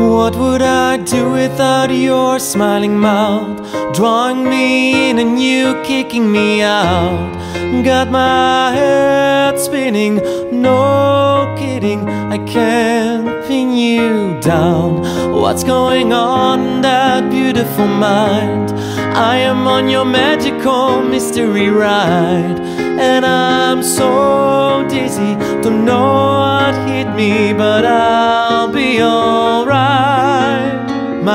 I do without your smiling mouth? Drawing me in and you kicking me out. Got my head spinning, no kidding, I can't pin you down. What's going on in that beautiful mind? I am on your magical mystery ride, and I'm so dizzy, don't know what hit me, but I'll be alright.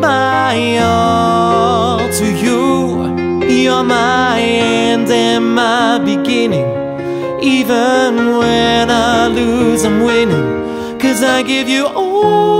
my all to you. You're my end and my beginning. Even when I lose, I'm winning. Cause I give you all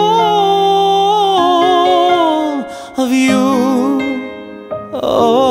of you. Oh.